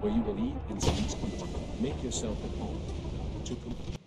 where you will eat and sleep. Make yourself at home. To complete